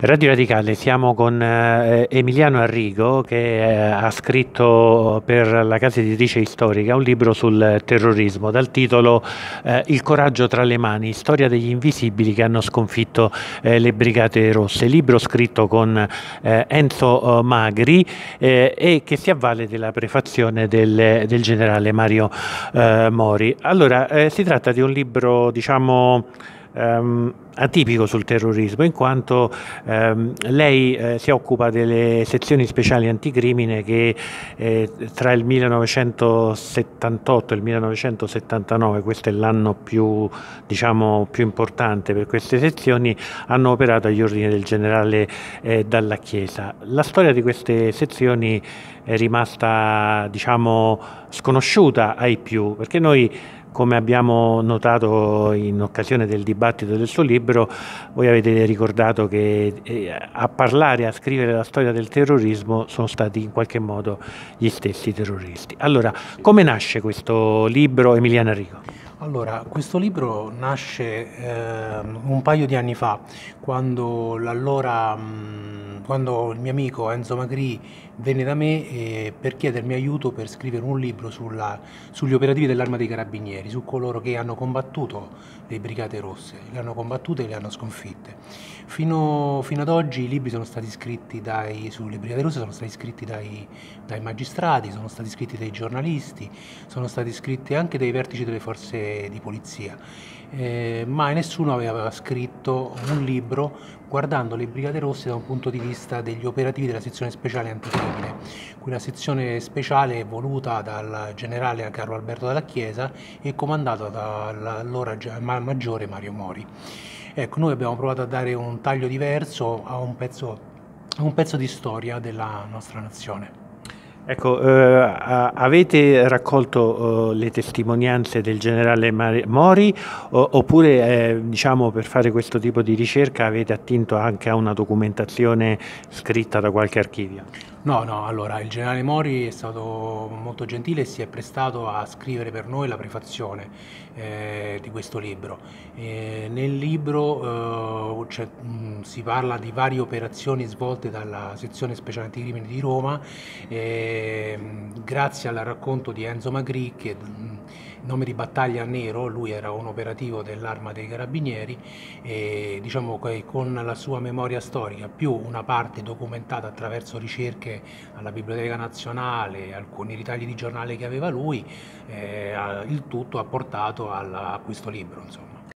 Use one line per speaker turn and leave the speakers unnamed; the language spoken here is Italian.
Radio Radicale, siamo con eh, Emiliano Arrigo che eh, ha scritto per la casa editrice storica un libro sul terrorismo dal titolo eh, Il coraggio tra le mani, storia degli invisibili che hanno sconfitto eh, le Brigate Rosse, libro scritto con eh, Enzo eh, Magri e che si avvale della prefazione del, del generale Mario Mori. Allora, si tratta di un libro, diciamo, ehm, atipico sul terrorismo in quanto ehm, lei eh, si occupa delle sezioni speciali anticrimine che eh, tra il 1978 e il 1979, questo è l'anno più, diciamo, più importante per queste sezioni, hanno operato agli ordini del generale eh, Dalla Chiesa. La storia di queste sezioni è rimasta diciamo, sconosciuta ai più perché noi come abbiamo notato in occasione del dibattito del suo libro, voi avete ricordato che eh, a parlare, a scrivere la storia del terrorismo sono stati in qualche modo gli stessi terroristi. Allora, come nasce questo libro, Emiliano Enrico?
Allora, questo libro nasce eh, un paio di anni fa, quando, mh, quando il mio amico Enzo Magri venne da me eh, per chiedermi aiuto per scrivere un libro sulla, sugli operativi dell'arma dei carabinieri, su coloro che hanno combattuto le Brigate Rosse, le hanno combattute e le hanno sconfitte. Fino, fino ad oggi i libri dai, sulle Brigate Rosse, sono stati scritti dai, dai magistrati, sono stati scritti dai giornalisti, sono stati scritti anche dai vertici delle forze di polizia, eh, ma nessuno aveva scritto un libro guardando le Brigate Rosse da un punto di vista degli operativi della sezione speciale anticrimine, quella sezione speciale voluta dal generale Carlo Alberto della Chiesa e comandata dall'allora maggiore Mario Mori. Ecco, noi abbiamo provato a dare un taglio diverso a un pezzo, a un pezzo di storia della nostra nazione.
Ecco, eh, avete raccolto eh, le testimonianze del generale Mori o, oppure eh, diciamo, per fare questo tipo di ricerca avete attinto anche a una documentazione scritta da qualche archivio?
No, no, allora il generale Mori è stato molto gentile e si è prestato a scrivere per noi la prefazione eh, di questo libro. Eh, nel libro eh, mh, si parla di varie operazioni svolte dalla sezione speciale anticrimini di Roma, grazie al racconto di Enzo Magri che nome di battaglia nero, lui era un operativo dell'arma dei carabinieri e diciamo che con la sua memoria storica più una parte documentata attraverso ricerche alla Biblioteca Nazionale, alcuni ritagli di giornale che aveva lui, eh, il tutto ha portato alla, a questo libro. Insomma.